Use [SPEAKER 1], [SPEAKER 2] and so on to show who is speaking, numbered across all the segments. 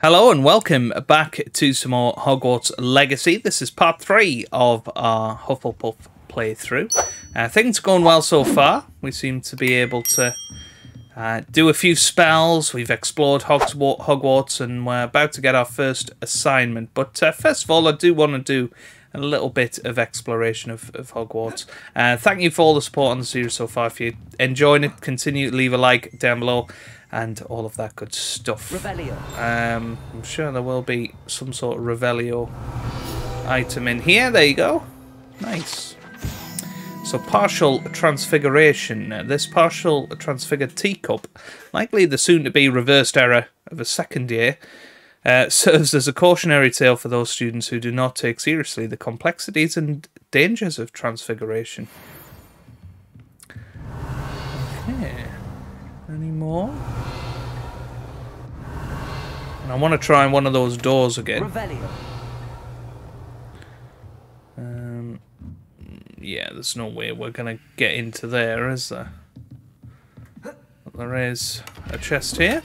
[SPEAKER 1] Hello and welcome back to some more Hogwarts Legacy. This is part three of our Hufflepuff playthrough. Uh, things are going well so far. We seem to be able to uh, do a few spells. We've explored Hogwarts and we're about to get our first assignment. But uh, first of all, I do want to do a little bit of exploration of, of Hogwarts. Uh, thank you for all the support on the series so far. If you're enjoying it, continue to leave a like down below and all of that good stuff.
[SPEAKER 2] Revelio.
[SPEAKER 1] Um, I'm sure there will be some sort of Revelio item in here. There you go. Nice. So partial transfiguration. This partial transfigured teacup, likely the soon-to-be reversed error of a second year, uh, serves as a cautionary tale for those students who do not take seriously the complexities and dangers of transfiguration. More? And I want to try one of those doors again. Um, yeah, there's no way we're going to get into there, is there? But there is a chest here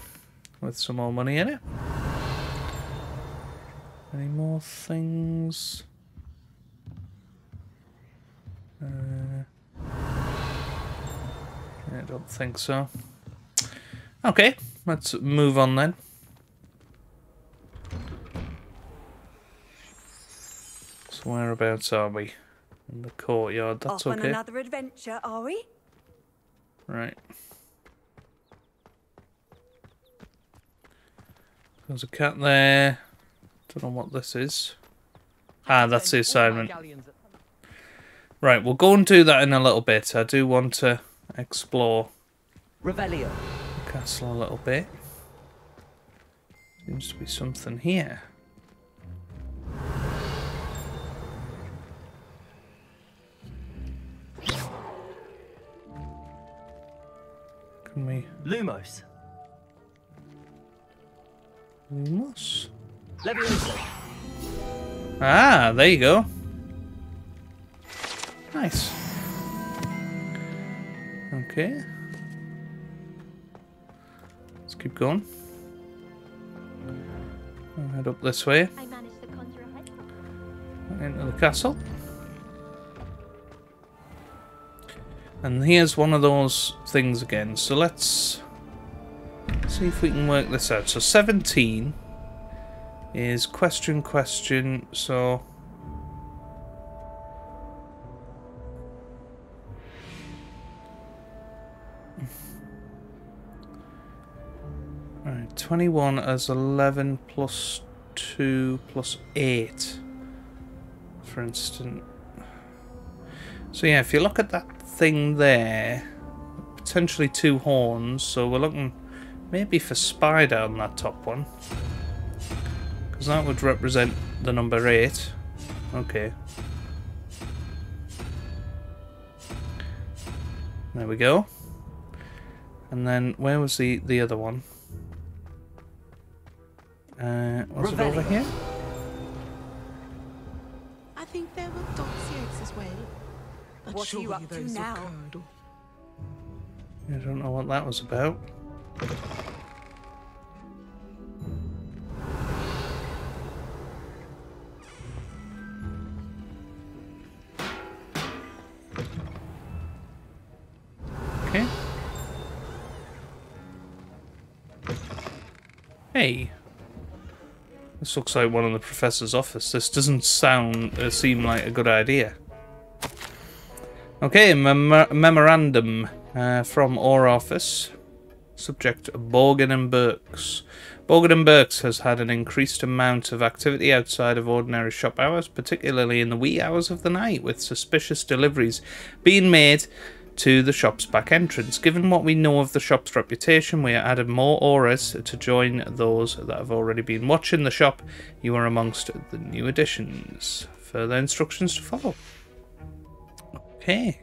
[SPEAKER 1] with some more money in it. Any more things? Uh, I don't think so. Okay, let's move on then. So whereabouts are we? In the courtyard, that's
[SPEAKER 3] Off on
[SPEAKER 1] okay.
[SPEAKER 3] another adventure, are we?
[SPEAKER 1] Right. There's a cat there. Don't know what this is. Ah, that's the assignment. Right, we'll go and do that in a little bit. I do want to explore
[SPEAKER 2] Revelio.
[SPEAKER 1] Castle a little bit. Seems to be something here. Can we...
[SPEAKER 2] Lumos. Lumos?
[SPEAKER 1] Ah, there you go. Nice. Okay. Keep going. I'll head up this way
[SPEAKER 4] I managed to conjure a hedgehog.
[SPEAKER 1] into the castle. And here's one of those things again. So let's see if we can work this out. So 17 is question, question. So 21 as 11 plus 2 plus 8 for instance. So yeah, if you look at that thing there, potentially two horns, so we're looking maybe for spider on that top one. Because that would represent the number 8. Okay. There we go. And then, where was the, the other one? Uh, was it over here?
[SPEAKER 5] I think there were dossiers as well. But
[SPEAKER 3] What are you up to now?
[SPEAKER 1] I don't know what that was about. Looks like one of the professor's office. This doesn't sound uh, seem like a good idea. Okay, mem memorandum uh, from our office. Subject Borgin and Burkes. Borgin and Burkes has had an increased amount of activity outside of ordinary shop hours, particularly in the wee hours of the night, with suspicious deliveries being made to the shop's back entrance. Given what we know of the shop's reputation, we are adding more Aurors to join those that have already been watching the shop. You are amongst the new additions. Further instructions to follow. Okay.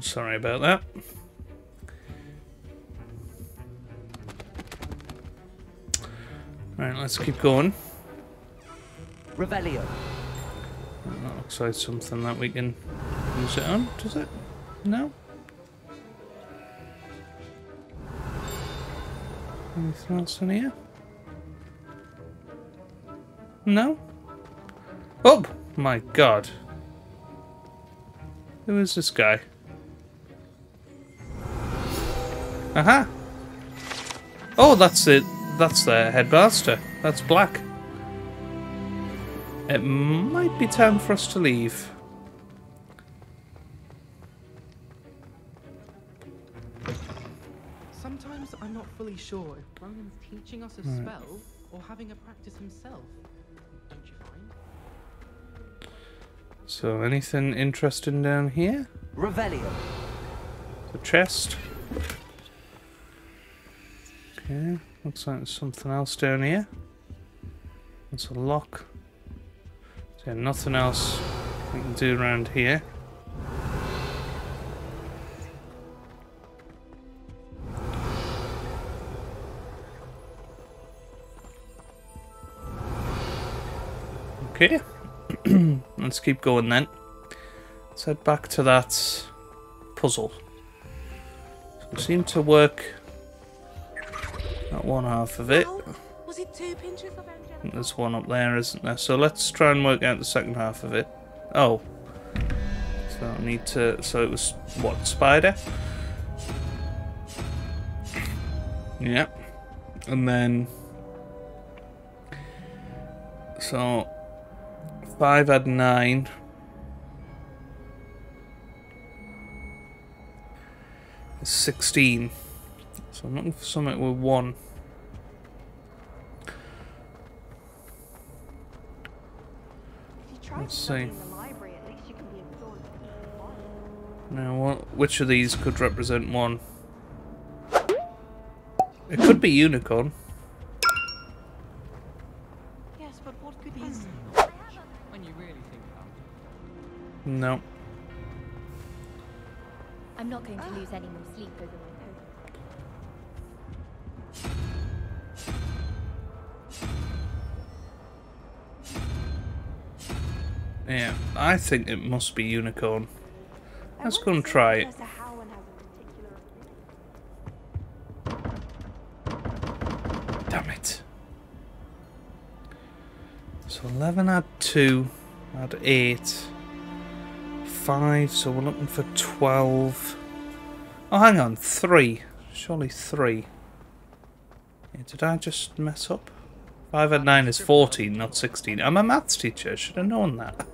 [SPEAKER 1] Sorry about that. Right, let's keep going.
[SPEAKER 2] Revelio.
[SPEAKER 1] That looks like something that we can use it on, does it? No? Anything else in here? No? Oh my god. Who is this guy? Aha! Oh, that's it. That's the headmaster. That's Black. It might be time for us to leave.
[SPEAKER 3] Sometimes I'm not fully sure if Ronen's teaching us a spell or having a practice himself. Don't you find?
[SPEAKER 1] So, anything interesting down here?
[SPEAKER 2] Revelio.
[SPEAKER 1] The chest. Okay, looks like there's something else down here. It's a lock. So nothing else we can do around here. Okay, let's keep going then. Let's head back to that puzzle. So we seem to work that one half of it.
[SPEAKER 5] Was it two pinches of?
[SPEAKER 1] There's one up there, isn't there? So let's try and work out the second half of it. Oh. So I need to... So it was, what, spider? Yeah. And then... So... Five had nine. 16. So I'm looking for something with one.
[SPEAKER 4] If you try
[SPEAKER 1] Let's
[SPEAKER 4] to study
[SPEAKER 1] see.
[SPEAKER 4] in the library, at least you can be absorbed into the see.
[SPEAKER 1] Now, what, which of these could represent one? It could be unicorn.
[SPEAKER 5] Yes, but what could be?
[SPEAKER 3] When you really think about it.
[SPEAKER 1] No.
[SPEAKER 4] I'm not going to ah. lose any more sleep over my
[SPEAKER 1] Yeah, I think it must be unicorn. Let's go and try it. Damn it. So 11 add 2, add 8, 5, so we're looking for 12. Oh, hang on, 3. Surely 3. Yeah, did I just mess up? 5 and 9 is 14, not 16. I'm a maths teacher, I should have known that.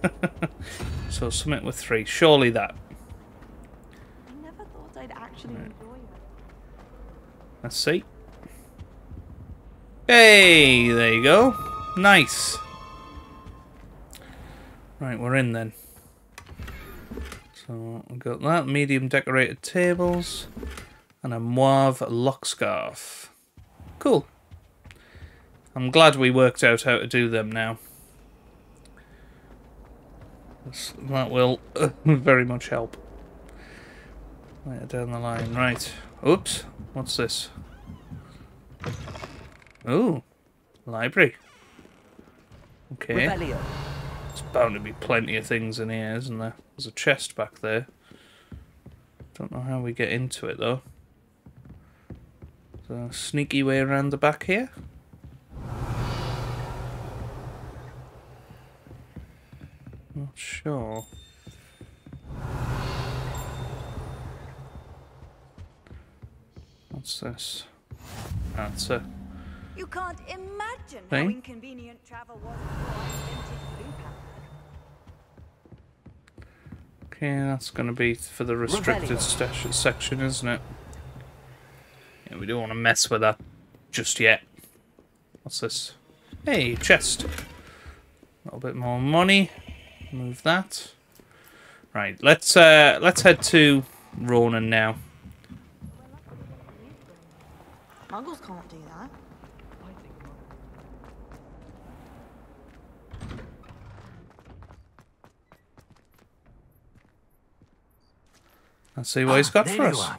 [SPEAKER 1] so something with 3, surely that.
[SPEAKER 4] I never thought I'd actually enjoy it.
[SPEAKER 1] Let's see. Hey, there you go. Nice. Right, we're in then. So we've got that medium decorated tables and a mauve lock scarf. Cool. I'm glad we worked out how to do them now. That will uh, very much help. Later down the line. Right. Oops. What's this? Oh, library. Okay.
[SPEAKER 2] Revelio.
[SPEAKER 1] There's bound to be plenty of things in here, isn't there? There's a chest back there. Don't know how we get into it though. So sneaky way around the back here. Not sure. What's this? That's a
[SPEAKER 6] You can't imagine
[SPEAKER 1] Thing?
[SPEAKER 6] how inconvenient travel was before I invented Floo powder.
[SPEAKER 1] Okay, that's going to be for the restricted section, isn't it? Yeah, we don't want to mess with that just yet. What's this? Hey, chest. A little bit more money. Move that. Right, let's uh, let's head to Ronen now.
[SPEAKER 5] Muggles can't do that.
[SPEAKER 3] I think not.
[SPEAKER 1] Let's see what he's got
[SPEAKER 7] there
[SPEAKER 1] for
[SPEAKER 7] you
[SPEAKER 1] us.
[SPEAKER 7] are.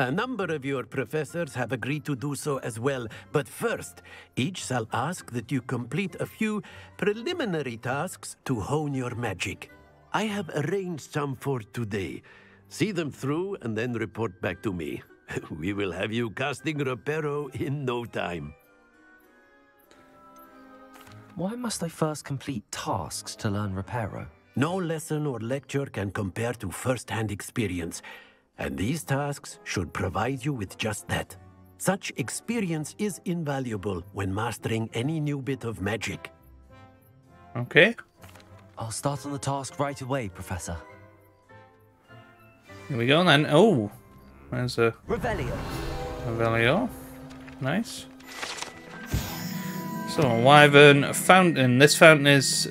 [SPEAKER 7] A number of your professors have agreed to do so as well, but first, each shall ask that you complete a few preliminary tasks to hone your magic. I have arranged some for today. See them through and then report back to me. we will have you casting Reparo in no time.
[SPEAKER 2] Why must I first complete tasks to learn Reparo?
[SPEAKER 7] No lesson or lecture can compare to first-hand experience, and these tasks should provide you with just that. Such experience is invaluable when mastering any new bit of magic.
[SPEAKER 1] Okay.
[SPEAKER 2] I'll start on the task right away, Professor.
[SPEAKER 1] Here we go then. Oh, there's a
[SPEAKER 2] Revelio.
[SPEAKER 1] Revelio. Nice. So, a Wyvern fountain. This fountain is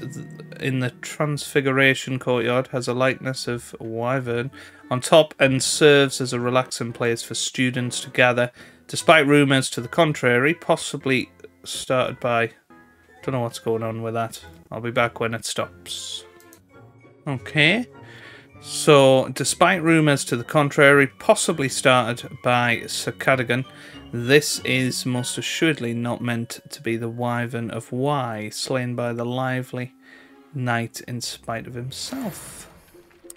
[SPEAKER 1] in the Transfiguration Courtyard, has a likeness of Wyvern on top and serves as a relaxing place for students to gather, despite rumours to the contrary, possibly started by. Don't know what's going on with that. I'll be back when it stops. Okay. So, despite rumours to the contrary, possibly started by Sir Cadogan, this is most assuredly not meant to be the Wyvern of Wye, slain by the lively knight in spite of himself.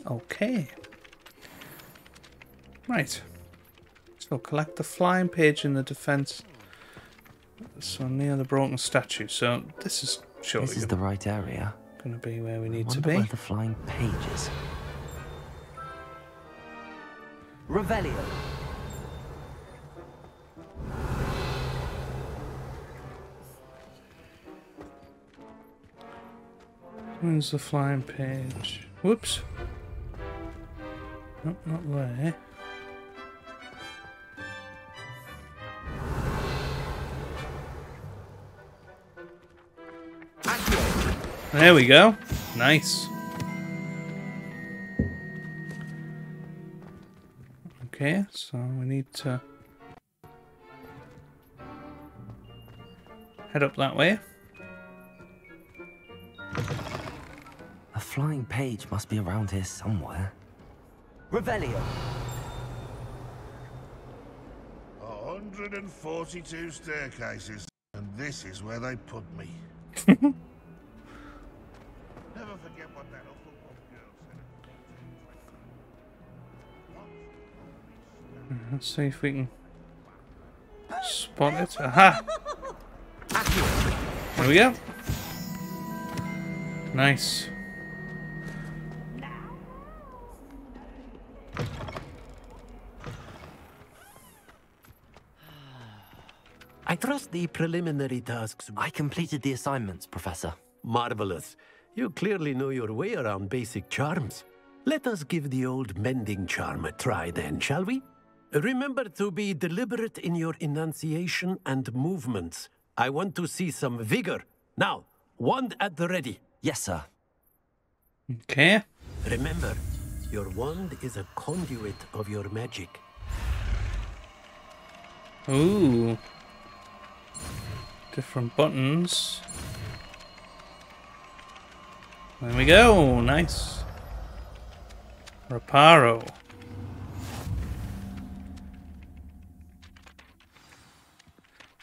[SPEAKER 1] Okay. Right. So, collect the flying page in the defence. So, near the broken statue. So, this is surely
[SPEAKER 2] This is the right area.
[SPEAKER 1] going to be where we need to be.
[SPEAKER 2] where the flying page is. Revelio.
[SPEAKER 1] Where's the flying page? Whoops. Nope, not there. There we go. Nice. Okay, so we need to head up that way.
[SPEAKER 2] A flying page must be around here somewhere. Revelio.
[SPEAKER 8] 142 staircases, and this is where they put me.
[SPEAKER 1] Let's see if we can spot it. Aha! There we go. Nice.
[SPEAKER 7] I trust the preliminary tasks.
[SPEAKER 2] I completed the assignments, Professor.
[SPEAKER 7] Marvelous. You clearly know your way around basic charms. Let us give the old mending charm a try then, shall we? Remember to be deliberate in your enunciation and movements. I want to see some vigor. Now, wand at the ready.
[SPEAKER 2] Yes, sir.
[SPEAKER 1] Okay.
[SPEAKER 7] Remember, your wand is a conduit of your magic.
[SPEAKER 1] Ooh. Different buttons. There we go. Nice. Reparo.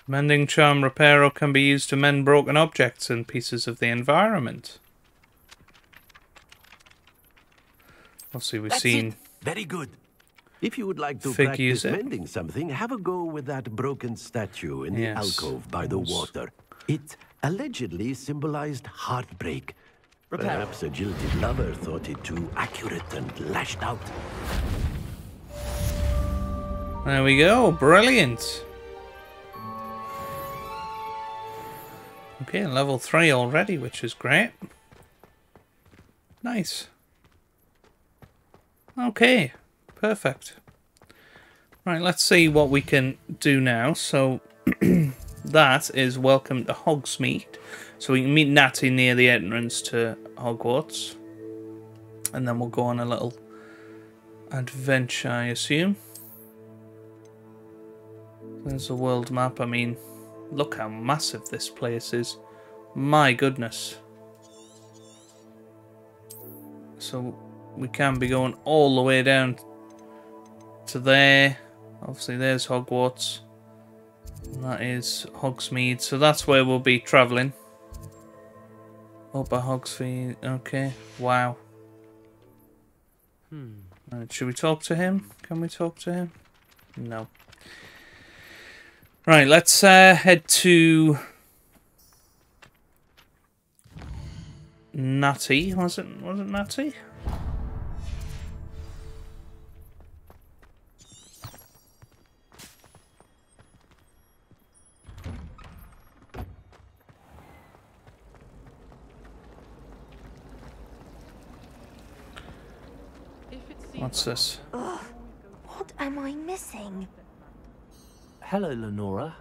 [SPEAKER 1] Mending charm reparo can be used to mend broken objects and pieces of the environment. Obviously, we've
[SPEAKER 7] That's
[SPEAKER 1] seen.
[SPEAKER 7] it. Very good. If you would like to
[SPEAKER 1] Fig
[SPEAKER 7] practice
[SPEAKER 1] it.
[SPEAKER 7] mending something, have a go with that broken statue in the alcove by the water. It allegedly symbolized heartbreak. Perhaps a jilted lover thought it too accurate and lashed out.
[SPEAKER 1] There we go. Brilliant. Okay, level 3 already, which is great. Nice. Okay, perfect. Right, let's see what we can do now. So, that is welcome to Hogsmeade. So we can meet Natty near the entrance to Hogwarts. And then we'll go on a little adventure, I assume. There's a world map. I mean, look how massive this place is. My goodness. So we can be going all the way down to there. Obviously, there's Hogwarts. And that is Hogsmeade. So that's where we'll be travelling. Upper Hogsmeade. Okay. Wow.
[SPEAKER 2] Hmm.
[SPEAKER 1] Right, should we talk to him? Can we talk to him? No. Right, let's uh, head to Natty. Was it? Was it Natty?
[SPEAKER 3] If it
[SPEAKER 1] What's this?
[SPEAKER 4] What am I missing?
[SPEAKER 2] Hello, Lenora.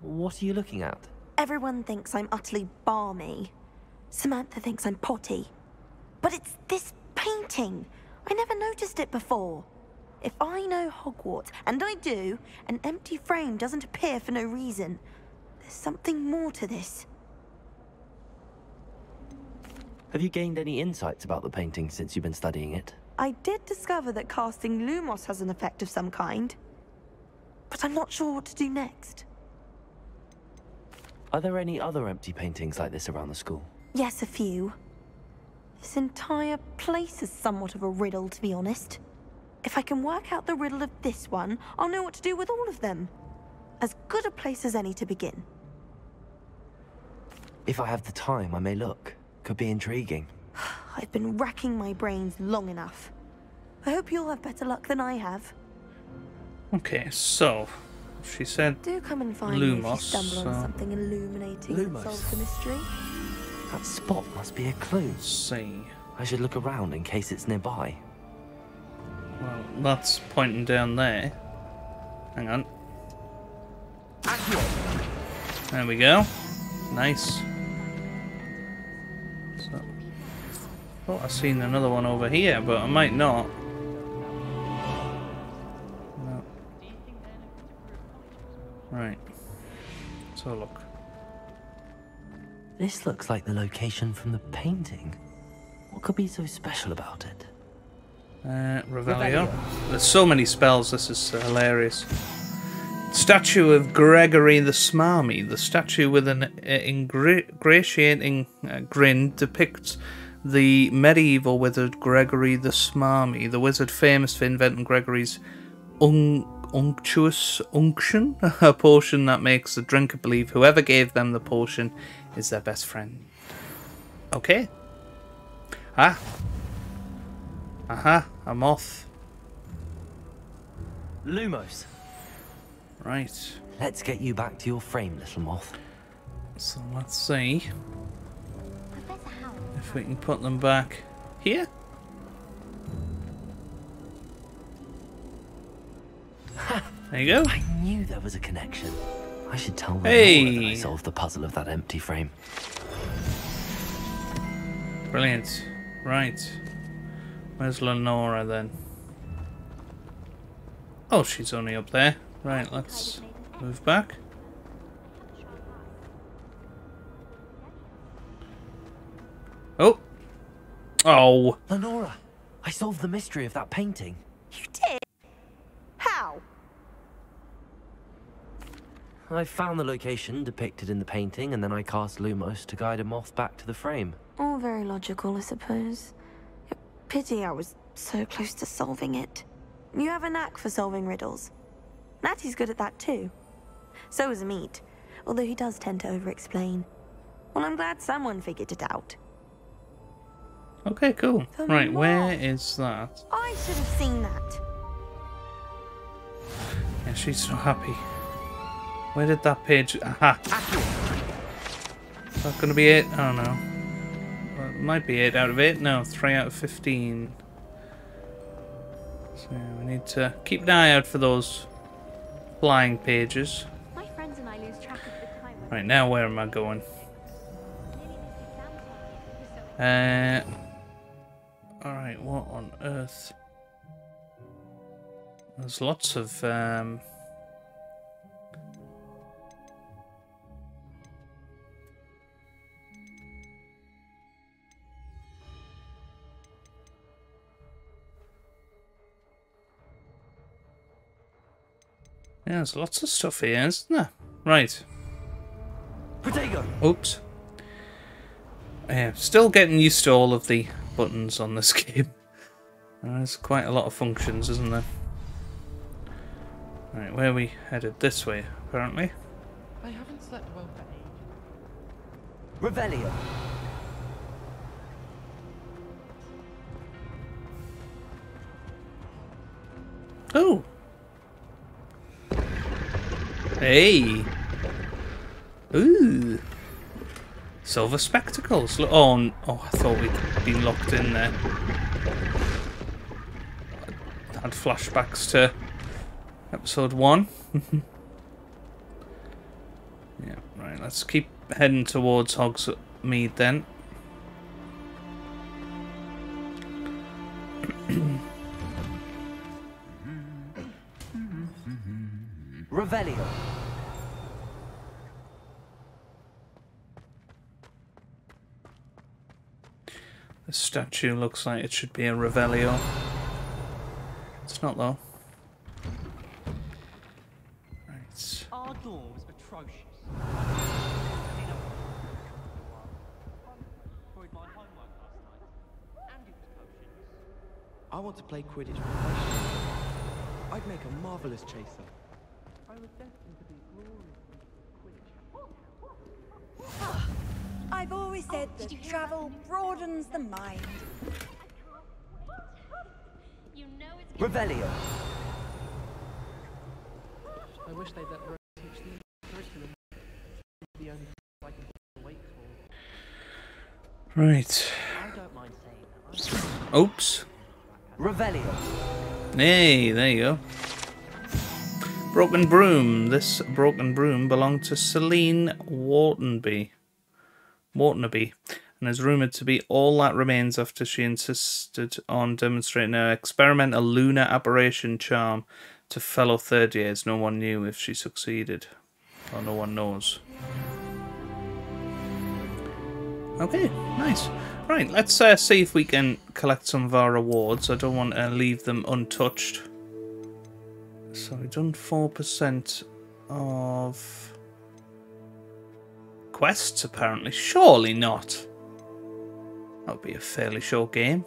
[SPEAKER 2] What are you looking at?
[SPEAKER 4] Everyone thinks I'm utterly balmy. Samantha thinks I'm potty. But it's this painting. I never noticed it before. If I know Hogwarts, and I do, an empty frame doesn't appear for no reason. There's something more to this.
[SPEAKER 2] Have you gained any insights about the painting since you've been studying it?
[SPEAKER 4] I did discover that casting Lumos has an effect of some kind. But I'm not sure what to do next.
[SPEAKER 2] Are there any other empty paintings like this around the school?
[SPEAKER 4] Yes, a few. This entire place is somewhat of a riddle, to be honest. If I can work out the riddle of this one, I'll know what to do with all of them. As good a place as any to begin.
[SPEAKER 2] If I have the time, I may look. Could be intriguing.
[SPEAKER 4] I've been racking my brains long enough. I hope you'll have better luck than I have.
[SPEAKER 1] Okay, so she said
[SPEAKER 4] Do come and find me if you
[SPEAKER 1] Lumos,
[SPEAKER 4] stumble on
[SPEAKER 1] so-
[SPEAKER 4] something illuminating
[SPEAKER 2] Lumos.
[SPEAKER 4] that solves the mystery.
[SPEAKER 2] That spot must be a clue.
[SPEAKER 1] let's see.
[SPEAKER 2] I should look around in case it's nearby.
[SPEAKER 1] Well, that's pointing down there. Hang on. There we go. Nice. So, thought I seen another one over here, but I might not. So look.
[SPEAKER 2] This looks like the location from the painting. What could be so special about it?
[SPEAKER 1] Uh, Revelio. There's so many spells, this is hilarious. Statue of Gregory the Smarmy. The statue with an uh, ingratiating uh, grin depicts the medieval wizard Gregory the Smarmy, the wizard famous for inventing Gregory's un- unctuous unction, a potion that makes the drinker believe whoever gave them the potion is their best friend. Okay. Ah, Aha, a moth.
[SPEAKER 2] Lumos!
[SPEAKER 1] Right.
[SPEAKER 2] Let's get you back to your frame, little moth.
[SPEAKER 1] So let's see if we can put them back here. There you go.
[SPEAKER 2] I knew there was a connection. I should tell Lenora that I
[SPEAKER 1] Hey.
[SPEAKER 2] solved the puzzle of that empty frame.
[SPEAKER 1] Brilliant. Right. Where's Lenora then? Oh, she's only up there. Right, let's move back. Oh. Oh.
[SPEAKER 2] Lenora, I solved the mystery of that painting.
[SPEAKER 4] You did? How?
[SPEAKER 2] I found the location depicted in the painting, and then I cast Lumos to guide a moth back to the frame.
[SPEAKER 4] All very logical, I suppose. Pity I was so close to solving it. You have a knack for solving riddles. Natty's good at that too. So is Amit, although he does tend to over-explain. Well, I'm glad someone figured it out.
[SPEAKER 1] Okay, cool.
[SPEAKER 4] The
[SPEAKER 1] Right, where
[SPEAKER 4] moth.
[SPEAKER 1] is that?
[SPEAKER 4] I should have seen that.
[SPEAKER 1] Yeah, she's so happy. Where did that page... Aha! Is that going to be it? I don't know. Well, it might be 8 out of 8. No, 3 out of 15. So we need to keep an eye out for those flying pages.
[SPEAKER 9] My friends and I lose track of the time.
[SPEAKER 1] Right, now where am I going?
[SPEAKER 9] nearly missed exam time. So
[SPEAKER 1] Uh, Alright, what on earth? There's lots of um, Yeah, there's lots of stuff here, isn't there? Right.
[SPEAKER 2] Protego!
[SPEAKER 1] Oops. Yeah, still getting used to all of the buttons on this game. Uh, there's quite a lot of functions, isn't there? Right, where are we headed? This way, apparently.
[SPEAKER 3] I haven't slept well for ages.
[SPEAKER 2] Revelio.
[SPEAKER 1] Oh! Hey! Ooh! Silver spectacles. Look, oh, oh, I thought we'd been locked in there. Had flashbacks to episode one. yeah, right. Let's keep heading towards Hogsmeade then. Statue looks like it should be a Revelio. It's not though. Right.
[SPEAKER 10] Our door was atrocious.
[SPEAKER 11] I want to play Quidditch. I'd make a marvelous chaser.
[SPEAKER 3] I was destined to be glorious Quidditch.
[SPEAKER 6] I've always said oh, that travel broadens the mind.
[SPEAKER 9] You know it's
[SPEAKER 2] Revelio.
[SPEAKER 3] I wish they'd let Rose teach the curriculum. The only I can wait for.
[SPEAKER 1] Right.
[SPEAKER 10] I don't mind saying that.
[SPEAKER 1] Oops.
[SPEAKER 2] Revelio.
[SPEAKER 1] Hey, there you go. Broken broom. This broken broom belonged to Celine Whartonby. Whartonaby, and is rumoured to be all that remains after she insisted on demonstrating her experimental lunar aberration charm to fellow third years. No one knew if she succeeded, or no one knows. Okay, nice. Right, let's uh, see if we can collect some of our rewards. I don't want to leave them untouched. So we've done 4% of quests, apparently. Surely not. That would be a fairly short game,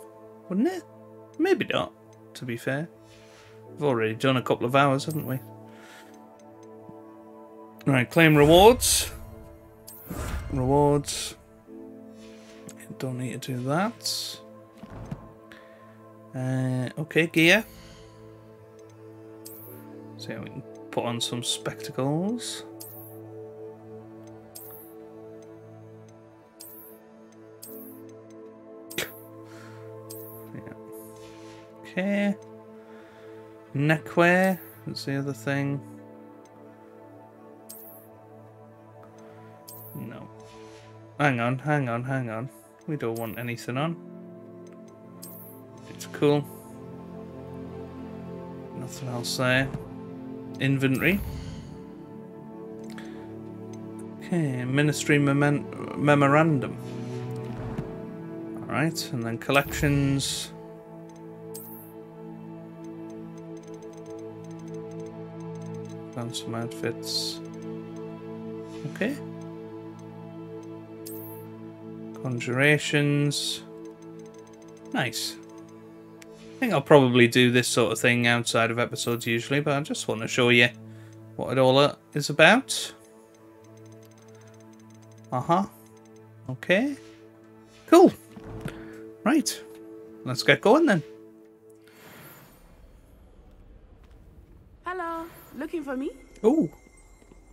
[SPEAKER 1] wouldn't it? Maybe not, to be fair. We've already done a couple of hours, haven't we? Right, claim rewards. Rewards. Don't need to do that. Uh, okay, gear. See how we can put on some spectacles. Okay. Neckwear. That's the other thing. No. Hang on, hang on, hang on. We don't want anything on. It's cool. Nothing else there. Inventory. Okay, Ministry Memorandum. Alright, and then collections. Found some outfits. Okay. Conjurations. Nice. I think I'll probably do this sort of thing outside of episodes usually, but I just want to show you what it all is about. Uh-huh. Okay. Cool. Right. Let's get going then.
[SPEAKER 12] Looking for me?
[SPEAKER 1] Oh.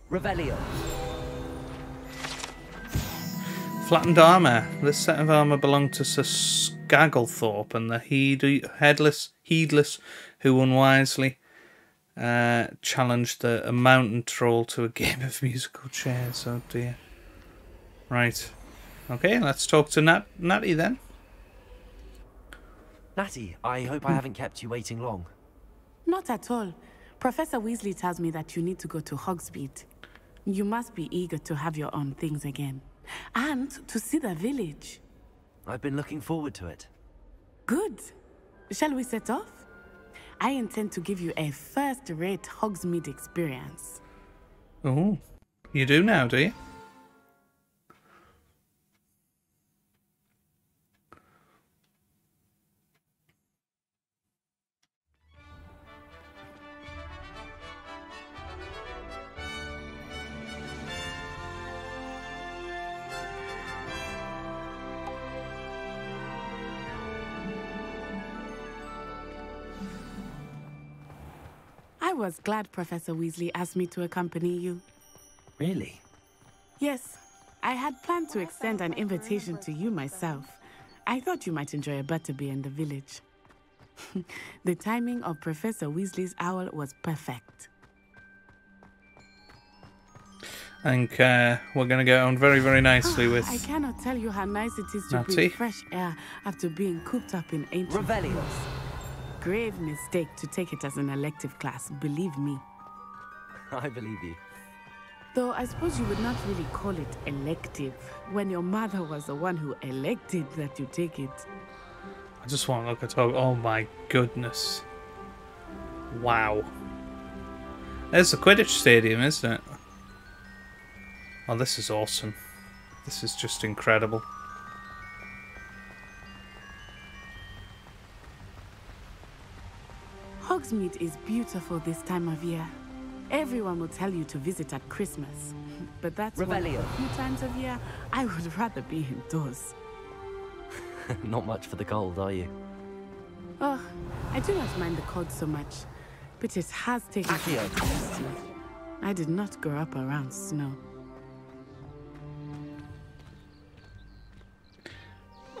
[SPEAKER 2] Revelio.
[SPEAKER 1] Flattened armour. This set of armour belonged to Sir Skagglethorpe and the heed- headless, heedless, who unwisely uh, challenged the, a mountain troll to a game of musical chairs. Oh dear. Right. Okay, let's talk to Nat Natty then.
[SPEAKER 2] Natty, I hope I haven't kept you waiting long.
[SPEAKER 12] Not at all. Professor Weasley tells me that you need to go to Hogsmeade. You must be eager to have your own things again. And to see the village.
[SPEAKER 2] I've been looking forward to it.
[SPEAKER 12] Good. Shall we set off? I intend to give you a first-rate Hogsmeade experience.
[SPEAKER 1] Oh, you do now, do you?
[SPEAKER 12] Was glad Professor Weasley asked me to accompany you.
[SPEAKER 2] Really?
[SPEAKER 12] Yes, I had planned to extend an invitation to you myself. I thought you might enjoy a butterbeer in the village. the timing of Professor Weasley's owl was perfect.
[SPEAKER 1] I think uh, we're going to get on very, very nicely with.
[SPEAKER 12] I cannot tell you how nice it is to
[SPEAKER 1] Natty.
[SPEAKER 12] breathe fresh air after being cooped up in ancient.
[SPEAKER 2] Revelio.
[SPEAKER 12] Grave mistake to take it as an elective class, believe me.
[SPEAKER 2] I believe you.
[SPEAKER 12] Though I suppose you would not really call it elective when your mother was the one who elected that you take it.
[SPEAKER 1] I just want to look at Hog. Oh my goodness. Wow. There's the Quidditch Stadium, isn't it? Oh, this is awesome. This is just incredible.
[SPEAKER 12] Hogsmeade is beautiful this time of year. Everyone will tell you to visit at Christmas. But that's one of few times of year I would rather be indoors.
[SPEAKER 2] Not much for the cold, are you?
[SPEAKER 12] Oh, I do not mind the cold so much, but it has taken me
[SPEAKER 2] Accio.
[SPEAKER 12] used to it. I did not grow up around snow.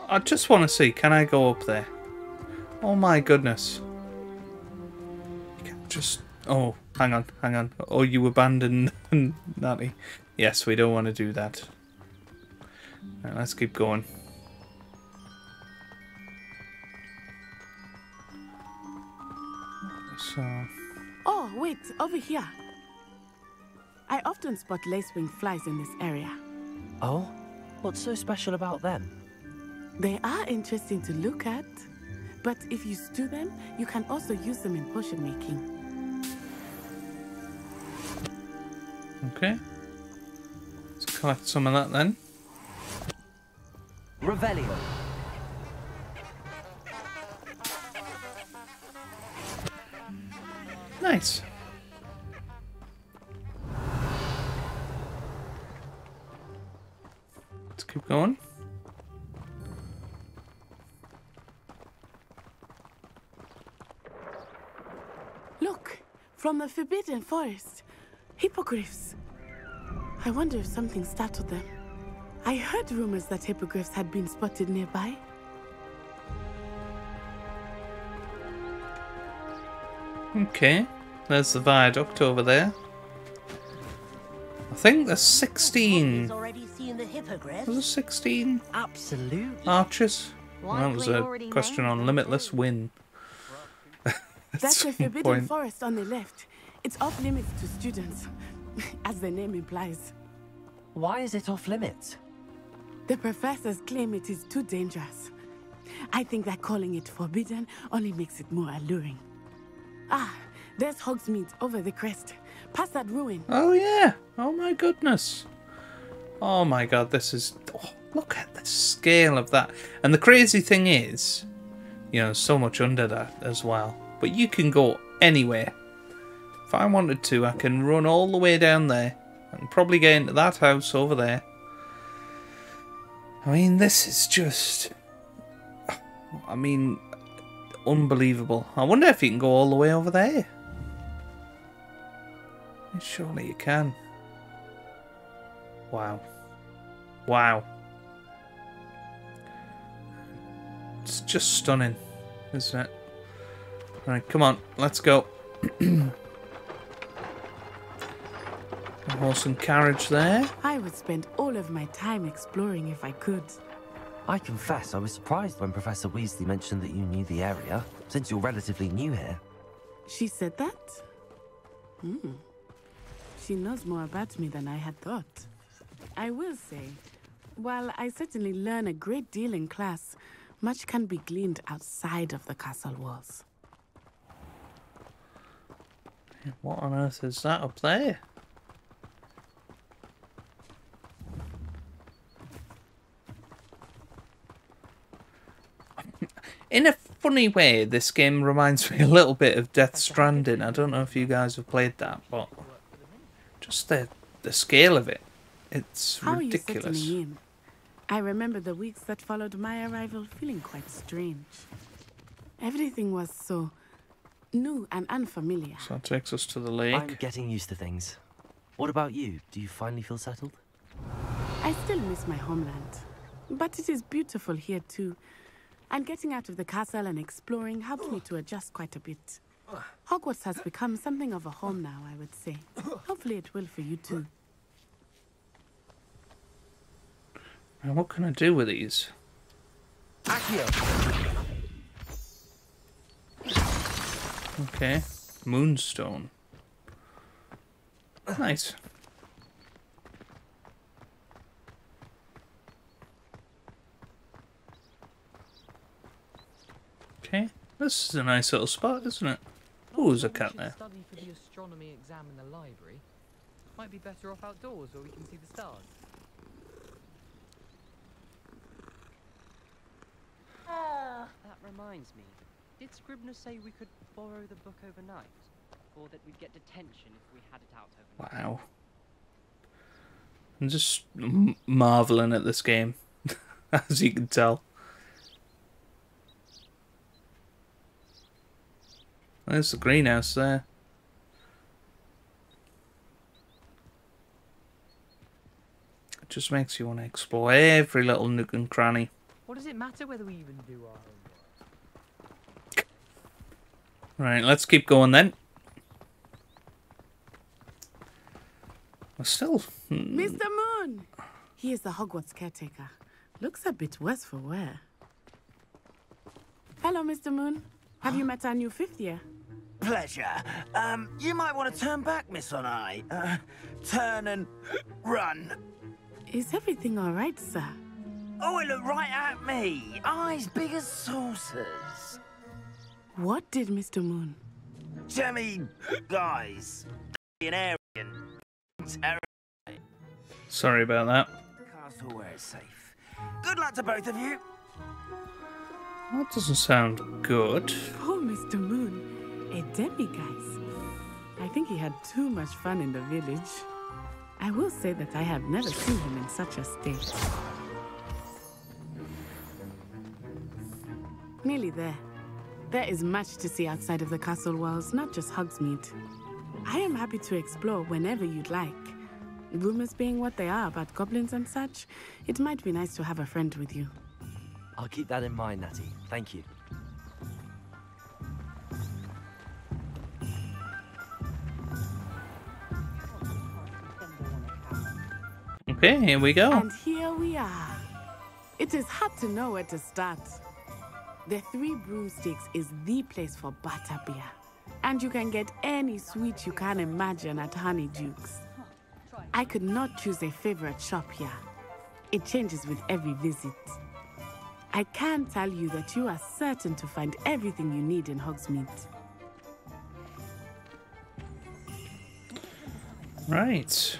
[SPEAKER 1] I just want to see, can I go up there? Oh my goodness. You can't just... Oh, hang on, hang on. Oh, you abandoned Natty. Yes, we don't want to do that. Right, let's keep going. So...
[SPEAKER 12] Oh, wait, over here. I often spot lacewing flies in this area.
[SPEAKER 2] Oh? What's so special about them?
[SPEAKER 12] They are interesting to look at, but if you stew them, you can also use them in potion making.
[SPEAKER 1] Okay. Let's collect some of that then.
[SPEAKER 2] Revelio.
[SPEAKER 1] Nice. Let's keep going.
[SPEAKER 12] Look, from the Forbidden Forest. Hippogriffs. I wonder if something startled them. I heard rumors that hippogriffs had been spotted nearby.
[SPEAKER 1] Okay. There's the viaduct over there. I think there's 16.
[SPEAKER 13] already the?
[SPEAKER 1] Was there 16
[SPEAKER 13] Absolutely.
[SPEAKER 1] archers? Well, that was a question
[SPEAKER 13] named
[SPEAKER 1] on Limitless Win.
[SPEAKER 12] That's the
[SPEAKER 1] some
[SPEAKER 12] Forbidden
[SPEAKER 1] point.
[SPEAKER 12] Forest on the left. It's off limits to students, as the name implies.
[SPEAKER 2] Why is it off limits?
[SPEAKER 12] The professors claim it is too dangerous. I think that calling it forbidden only makes it more alluring. Ah, there's Hogsmeade over the crest. Past that ruin.
[SPEAKER 1] Oh yeah! Oh my goodness! Oh my god, this is. Oh, look at the scale of that. And the crazy thing is, you know, so much under that as well. But you can go anywhere. If I wanted to, I can run all the way down there. and probably get into that house over there. I mean, this is just. I mean, unbelievable. I wonder if you can go all the way over there. Surely you can. Wow. Wow. It's just stunning, isn't it? Right, come on, let's go. A horse and carriage there.
[SPEAKER 12] I would spend all of my time exploring if I could.
[SPEAKER 2] I confess I was surprised when Professor Weasley mentioned that you knew the area, since you're relatively new here.
[SPEAKER 12] She said that? Hmm. She knows more about me than I had thought. I will say, while I certainly learn a great deal in class, much can be gleaned outside of the castle walls.
[SPEAKER 1] What on earth is that up there? In a funny way, this game reminds me a little bit of Death Stranding. I don't know if you guys have played that, but just the the scale of it, it's
[SPEAKER 12] How
[SPEAKER 1] ridiculous.
[SPEAKER 12] are you settling in? I remember the weeks that followed my arrival feeling quite strange. Everything was so new and unfamiliar.
[SPEAKER 1] So that takes us to the lake.
[SPEAKER 2] I'm getting used to things. What about you? Do you finally feel settled?
[SPEAKER 12] I still miss my homeland, but it is beautiful here too. And getting out of the castle and exploring helped me to adjust quite a bit. Hogwarts has become something of a home now, I would say. Hopefully it will for you too.
[SPEAKER 1] Now, what can I do with these? Okay, moonstone. Nice. Okay, this is a nice little spot, isn't it? Oh, there's a cat there.
[SPEAKER 3] Study for the astronomy exam in the library. Might be better off outdoors where we can see the stars. Oh.
[SPEAKER 10] That reminds me. Did Scribner say we could borrow the book overnight? Or that we'd get detention if we had it out overnight?
[SPEAKER 1] Wow. I'm just marveling at this game, as you can tell. There's the greenhouse there. It just makes you want to explore every little nook and cranny.
[SPEAKER 3] What does it matter whether we even do our homework?
[SPEAKER 1] Right, let's keep going then. We're still. hmm,
[SPEAKER 12] Mr. Moon! He is the Hogwarts caretaker. Looks a bit worse for wear. Hello, Mr. Moon. Have you met our new fifth year?
[SPEAKER 14] Pleasure. Um, you might want to turn back, Miss Onai. Uh, turn and run.
[SPEAKER 12] Is everything all right, sir?
[SPEAKER 14] Oh, it looked right at me. Eyes big as saucers.
[SPEAKER 12] What did Mr. Moon?
[SPEAKER 14] Jemmy, guys. An Aryan.
[SPEAKER 1] Sorry about that.
[SPEAKER 14] Castle where it's safe. Good luck to both of you.
[SPEAKER 1] That doesn't sound good.
[SPEAKER 12] Poor Mr. Moon. A demiguise. I think he had too much fun in the village. I will say that I have never seen him in such a state. Nearly there. There is much to see outside of the castle walls, not just Hogsmeade. I am happy to explore whenever you'd like. Rumors being what they are about goblins and such, it might be nice to have a friend with you.
[SPEAKER 2] I'll keep that in mind, Natty. Thank you.
[SPEAKER 1] Okay, here we go.
[SPEAKER 12] And here we are. It is hard to know where to start. The Three Broomsticks is the place for butterbeer. And you can get any sweet you can imagine at Honeydukes. I could not choose a favorite shop here. It changes with every visit. I can tell you that you are certain to find everything you need in Hogsmeade.
[SPEAKER 1] Right.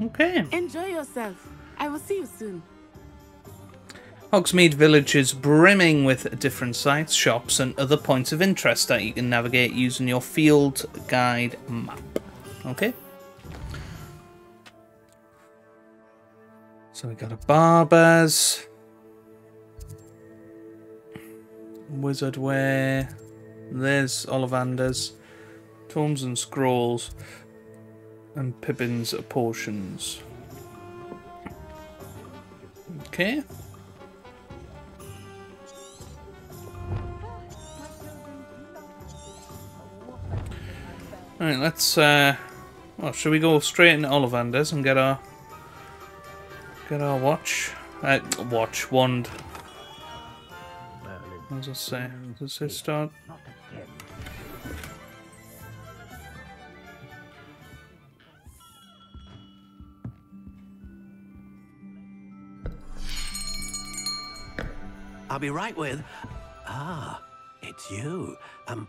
[SPEAKER 1] Okay.
[SPEAKER 12] Enjoy yourself. I will see you soon.
[SPEAKER 1] Hogsmeade Village is brimming with different sites, shops, and other points of interest that you can navigate using your field guide map. Okay? So we got a barber's, wizard wear, there's Ollivander's, tomes and scrolls, and Pippin's potions. Okay. Alright, let's uh well should we go straight into Ollivander's and get our get our watch? Uh watch, wand. What does it say? Does it say start?
[SPEAKER 7] Be right with. Ah, it's you. Um,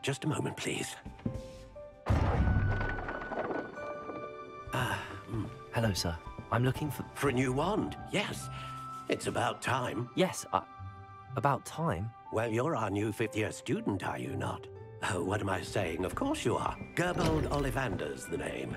[SPEAKER 7] just a moment, please.
[SPEAKER 2] Ah, mm. Hello, sir. I'm looking for...
[SPEAKER 7] For a new wand, yes. It's about time.
[SPEAKER 2] Yes, I... About time?
[SPEAKER 7] Well, you're our new fifth year student, are you not? Oh, what am I saying? Of course you are. Gerbold Ollivander's the name.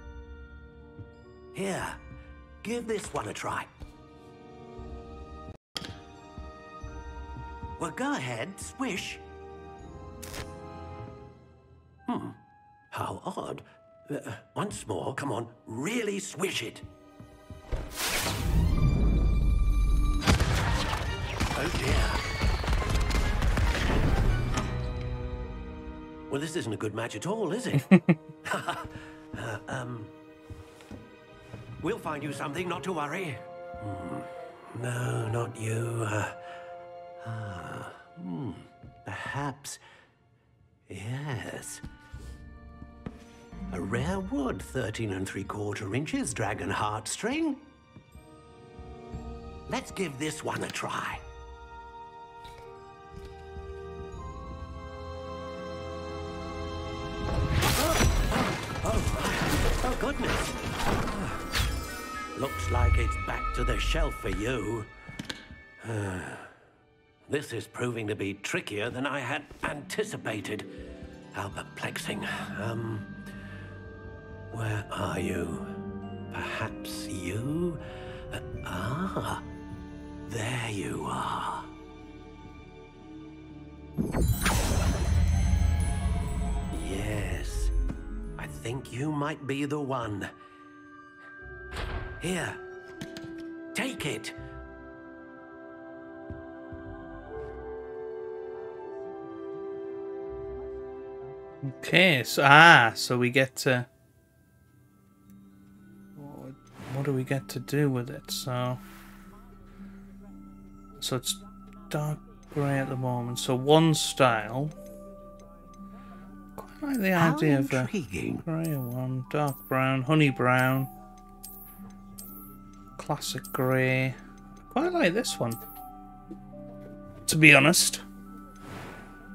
[SPEAKER 7] Here, give this one a try. Well, go ahead, swish. Hmm, how odd. Uh, once more, come on, really swish it. Oh dear. Well, this isn't a good match at all, is it? uh, um, we'll find you something, not to worry. Hmm. No, not you. Uh, ah, hmm. Perhaps. Yes. A rare wood, 13 and three quarter inches, dragon heartstring. Let's give this one a try. Oh, goodness. Looks like it's back to the shelf for you. this is proving to be trickier than I had anticipated. How perplexing. Um, where are you? Perhaps you? Uh, ah, there you are. Yes, I think you might be the one. Here, take it.
[SPEAKER 1] Okay, so ah, so we get to what, what do we get to do with it? So so it's dark grey at the moment. So one style. Quite like the
[SPEAKER 7] How
[SPEAKER 1] idea of a grey one, dark brown, honey brown, classic grey. Quite like this one. To be honest,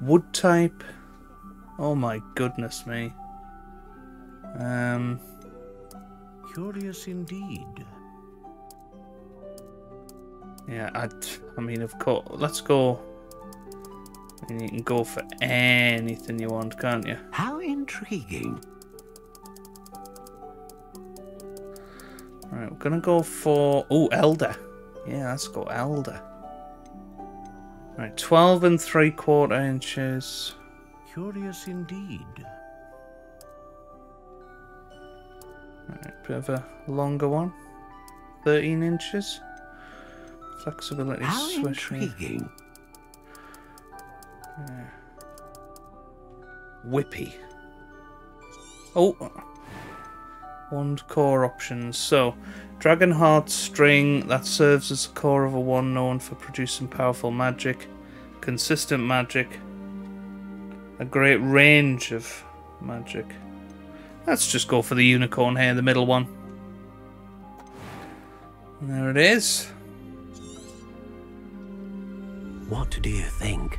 [SPEAKER 1] wood type. Oh my goodness me. Um.
[SPEAKER 15] Curious indeed.
[SPEAKER 1] Yeah, I'd, I mean, of course. Let's go. I mean, you can go for anything you want, can't you?
[SPEAKER 7] How intriguing.
[SPEAKER 1] We're gonna go for. Oh, elder. Yeah, let's go elder. Right, twelve and three quarter inches.
[SPEAKER 15] Curious indeed.
[SPEAKER 1] Right, bit of a longer one. 13 inches. Flexibility
[SPEAKER 7] How
[SPEAKER 1] swishing.
[SPEAKER 7] intriguing.
[SPEAKER 1] Yeah. Whippy. Oh! Wand core options. So, Dragon Heart String, that serves as the core of a wand known for producing powerful magic, consistent magic, a great range of magic. Let's just go for the unicorn here, the middle one. There it is.
[SPEAKER 7] What do you think?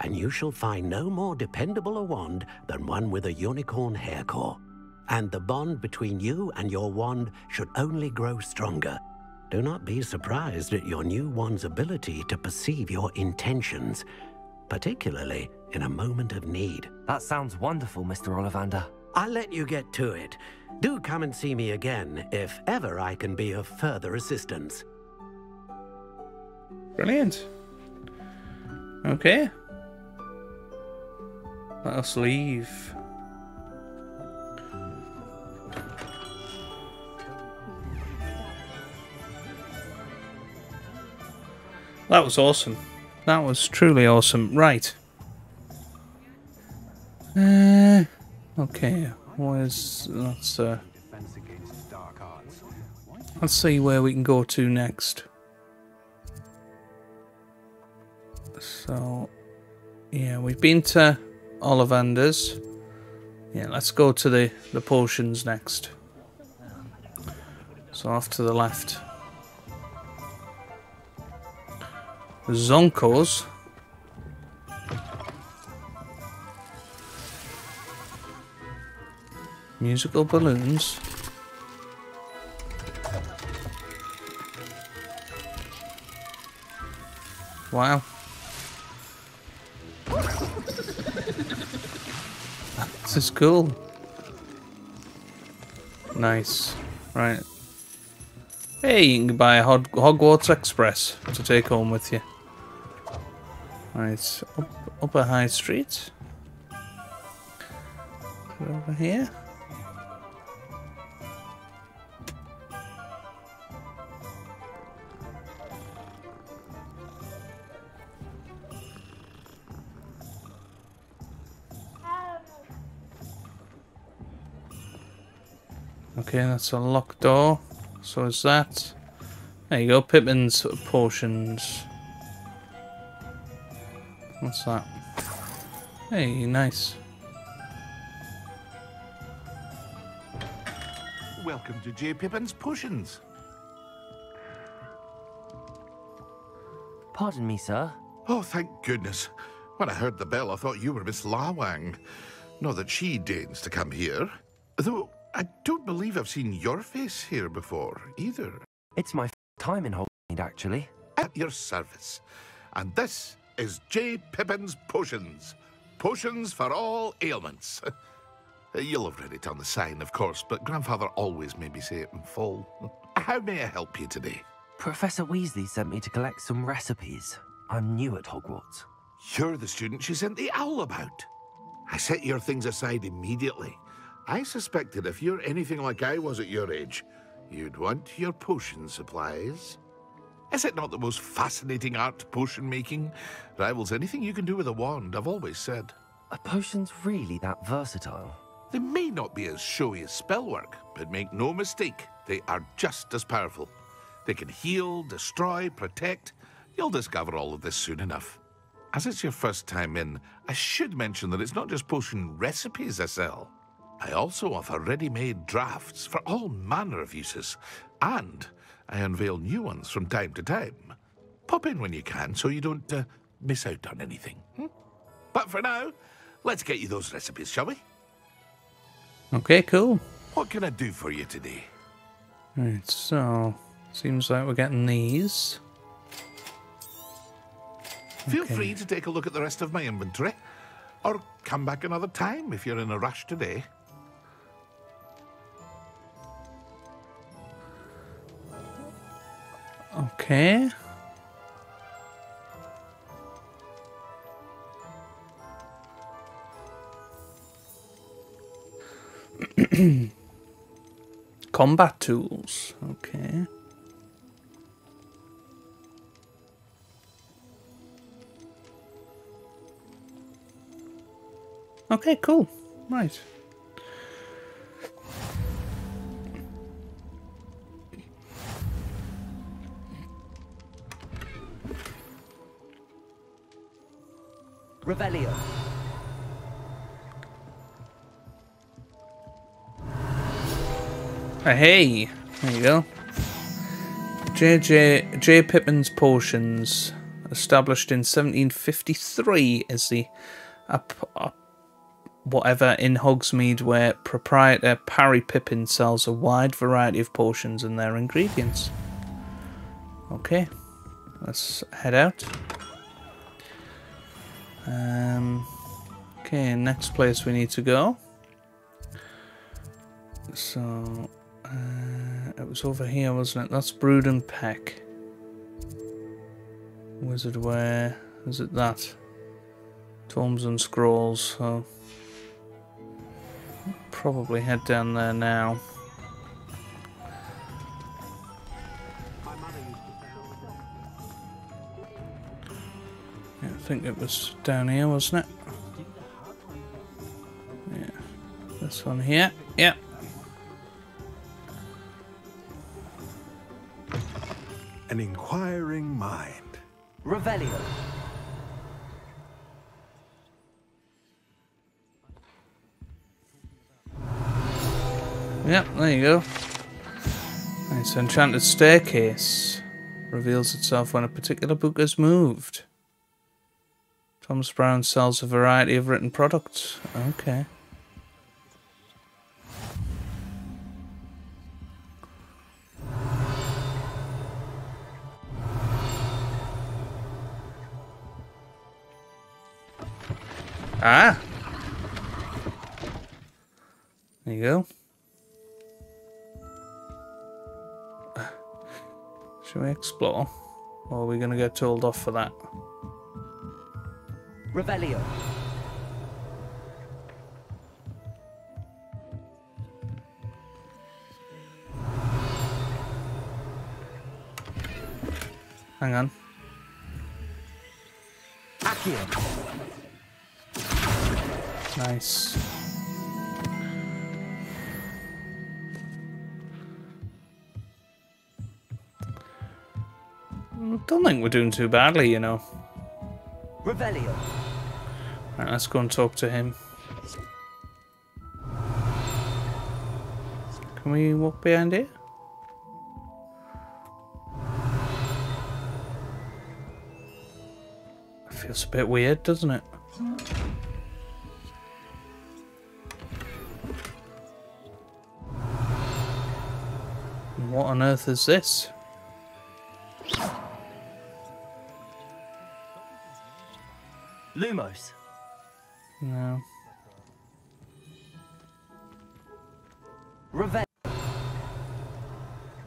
[SPEAKER 7] and you shall find no more dependable a wand than one with a unicorn hair core. And the bond between you and your wand should only grow stronger. Do not be surprised at your new wand's ability to perceive your intentions, particularly in a moment of need.
[SPEAKER 2] That sounds wonderful, Mr. Ollivander.
[SPEAKER 7] I'll let you get to it. Do come and see me again if ever I can be of further assistance.
[SPEAKER 1] Brilliant. Okay. Let us leave. That was awesome. That was truly awesome. Right. Uh, okay. Where's let's uh, let's see where we can go to next. So, yeah, we've been to Ollivander's. Yeah, let's go to the the potions next. So off to the left. Zonkos. Musical balloons. Wow. This is cool. Nice. Right. Hey, you can buy a Hog Hogwarts Express to take home with you. Right, up, Upper High Street. Over here. Okay, that's a locked door. So is that. There you go, Pippin's potions. What's that? Hey, nice.
[SPEAKER 8] Welcome to J. Pippin's Potions.
[SPEAKER 2] Pardon me, sir.
[SPEAKER 8] Oh, thank goodness. When I heard the bell, I thought you were Miss Lawang. Not that she deigns to come here. Though I don't believe I've seen your face here before, either.
[SPEAKER 2] It's my time in Hogsmeade, actually.
[SPEAKER 8] At your service. And this is J. Pippin's Potions. Potions for all ailments. You'll have read it on the sign, of course, but Grandfather always made me say it in full. How may I help you today?
[SPEAKER 2] Professor Weasley sent me to collect some recipes. I'm new at Hogwarts.
[SPEAKER 8] You're the student she sent the owl about. I set your things aside immediately. I suspected if you're anything like I was at your age, you'd want your potion supplies. Is it not the most fascinating art, potion making? Rivals anything you can do with a wand, I've always said.
[SPEAKER 2] Are potions really that versatile?
[SPEAKER 8] They may not be as showy as spellwork, but make no mistake, they are just as powerful. They can heal, destroy, protect. You'll discover all of this soon enough. As it's your first time in, I should mention that it's not just potion recipes I sell. I also offer ready-made drafts for all manner of uses, and I unveil new ones from time to time. Pop in when you can so you don't uh, miss out on anything. hmm? But for now, let's get you those recipes, shall we?
[SPEAKER 1] Okay, cool.
[SPEAKER 8] What can I do for you today?
[SPEAKER 1] Right, so seems like we're getting these.
[SPEAKER 8] Feel
[SPEAKER 1] Okay.
[SPEAKER 8] free to take a look at the rest of my inventory, or come back another time if you're in a rush today.
[SPEAKER 1] Okay. Combat tools. Okay. Okay, cool. Right.
[SPEAKER 14] Revelio.
[SPEAKER 1] Ah, hey, there you go. J.J. J. Pippin's Potions, established in 1753 as the whatever in Hogsmeade, where proprietor Parry Pippin sells a wide variety of potions and their ingredients. Okay, let's head out. Um, okay, next place we need to go. So, uh, it was over here, wasn't it? That's Bruden Peck. Wizard where is it that? Tomes and Scrolls, so probably head down there now. Think it was down here, wasn't it? Yeah. This one here. Yep.
[SPEAKER 16] An inquiring mind.
[SPEAKER 14] Revelio.
[SPEAKER 1] Yep, there you go. Nice enchanted staircase. Reveals itself when a particular book is moved. Thomas Brown sells a variety of written products. Okay. Ah! There you go. Shall we explore? Or are we going to get told off for that?
[SPEAKER 14] Revelio.
[SPEAKER 1] Hang on.
[SPEAKER 14] Accio.
[SPEAKER 1] Nice. Don't think we're doing too badly, you know.
[SPEAKER 14] Revelio.
[SPEAKER 1] Right, let's go and talk to him. Can we walk behind here? Feels a bit weird, doesn't it? What on earth is this?
[SPEAKER 14] Lumos.
[SPEAKER 1] No.
[SPEAKER 14] Revenge.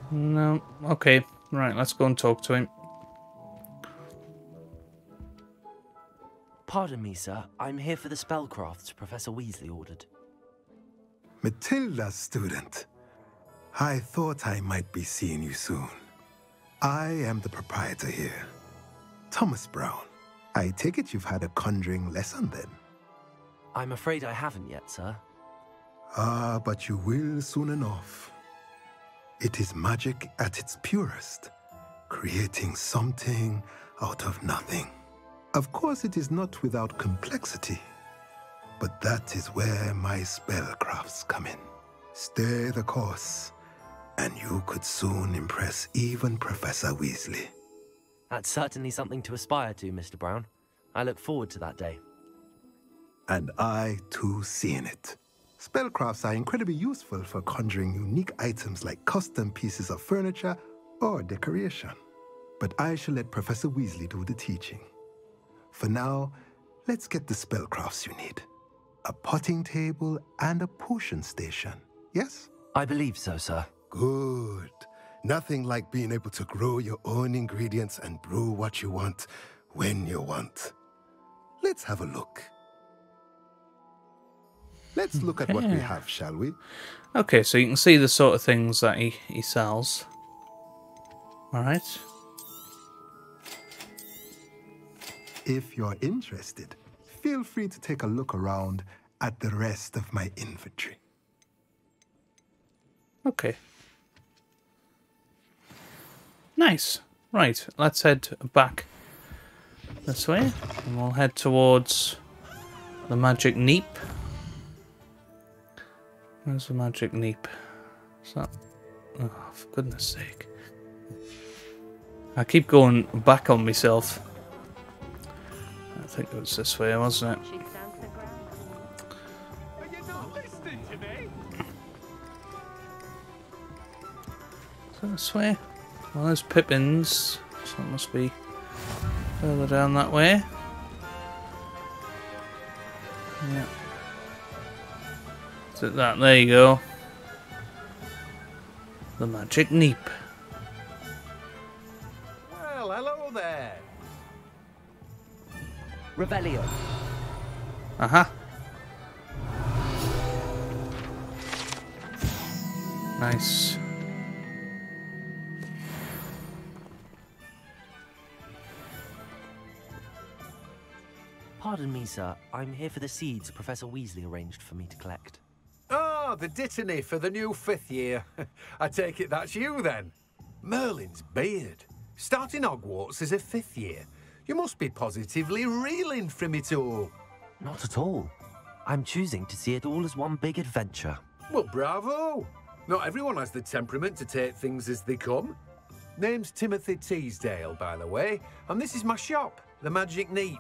[SPEAKER 1] No. Okay. Right, let's go and talk to him.
[SPEAKER 2] Pardon me, sir. I'm here for the spellcrafts Professor Weasley ordered.
[SPEAKER 16] Matilda, student. I thought I might be seeing you soon. I am the proprietor here, Thomas Brown. I take it you've had a conjuring lesson then?
[SPEAKER 2] I'm afraid I haven't yet, sir.
[SPEAKER 16] Ah, but you will soon enough. It is magic at its purest, creating something out of nothing. Of course, it is not without complexity, but that is where my spellcrafts come in. Stay the course, and you could soon impress even Professor Weasley.
[SPEAKER 2] That's certainly something to aspire to, Mr. Brown. I look forward to that day.
[SPEAKER 16] And I, too, seeing it. Spellcrafts are incredibly useful for conjuring unique items like custom pieces of furniture or decoration. But I shall let Professor Weasley do the teaching. For now, let's get the spellcrafts you need. A potting table and a potion station, yes?
[SPEAKER 2] I believe so, sir.
[SPEAKER 16] Good. Nothing like being able to grow your own ingredients and brew what you want when you want. Let's have a look. Let's look at what we have, shall we?
[SPEAKER 1] Okay, so you can see the sort of things that he, he sells. Alright.
[SPEAKER 16] If you're interested, feel free to take a look around at the rest of my inventory.
[SPEAKER 1] Okay. Nice. Right, let's head back this way, and we'll head towards the magic neep. Where's the magic neep? Is that? Oh, for goodness sake! I keep going back on myself. I think it was this way, wasn't it? Is that this way? Well, there's Pippins, so it must be further down that way. Is it that? There you go. The magic neep.
[SPEAKER 14] Well, hello there.
[SPEAKER 10] Rebellion.
[SPEAKER 1] Uh huh. Nice.
[SPEAKER 2] Pardon me, sir. I'm here for the seeds Professor Weasley arranged for me to collect.
[SPEAKER 17] The Dittany for the new fifth year. I take it that's you then. Merlin's beard. Starting Hogwarts as a fifth year. You must be positively reeling from it all.
[SPEAKER 2] Not at all. I'm choosing to see it all as one big adventure.
[SPEAKER 17] Well, bravo. Not everyone has the temperament to take things as they come. Name's Timothy Teasdale, by the way, and this is my shop, the Magic Neep.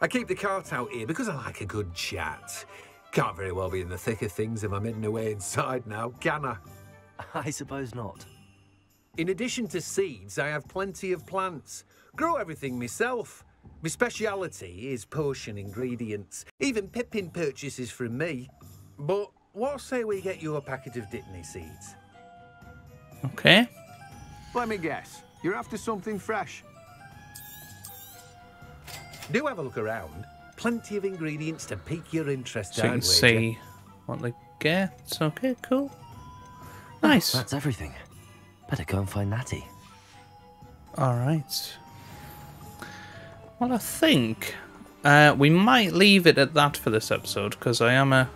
[SPEAKER 17] I keep the cart out here because I like a good chat. Can't very well be in the thick of things if I'm hidden away inside now, can I?
[SPEAKER 2] I suppose not.
[SPEAKER 17] In addition to seeds, I have plenty of plants. Grow everything myself. My speciality is potion ingredients. Even Pippin purchases from me. But what say we get you a packet of Dittany seeds?
[SPEAKER 1] Okay.
[SPEAKER 17] Let me guess. You're after something fresh. Do have a look around. Plenty of ingredients to pique your interest.
[SPEAKER 1] So you can see what they get. Okay, cool. Nice.
[SPEAKER 2] Oh, that's everything. Better go and find Natty.
[SPEAKER 1] Alright. Well, I think uh, we might leave it at that for this episode because I am a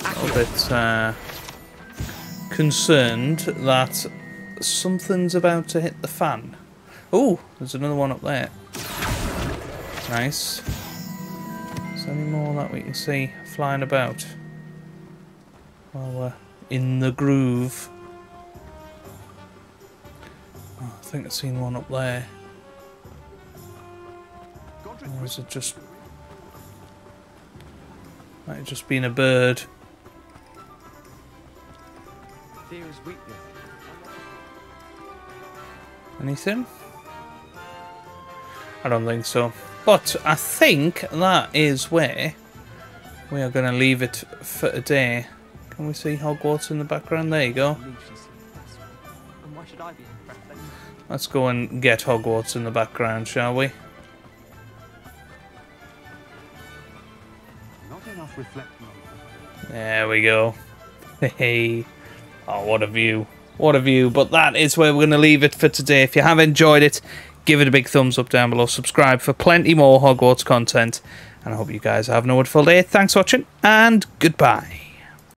[SPEAKER 1] little bit uh, concerned that something's about to hit the fan. Oh, there's another one up there. Nice. Any more that we can see flying about? While we're in the groove. Oh, I think I've seen one up there. Or is it just... Might have just been a bird. Anything? I don't think so. But I think that is where we are going to leave it for today. Can we see Hogwarts in the background? There you go. Let's go and get Hogwarts in the background, shall we? There we go. Hey. Oh, what a view. What a view. But that is where we're going to leave it for today. If you have enjoyed it, give it a big thumbs up down below. Subscribe for plenty more Hogwarts content. And I hope you guys have a wonderful day. Thanks for watching, and goodbye.